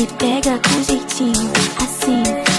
Me pega com jeitinho, assim.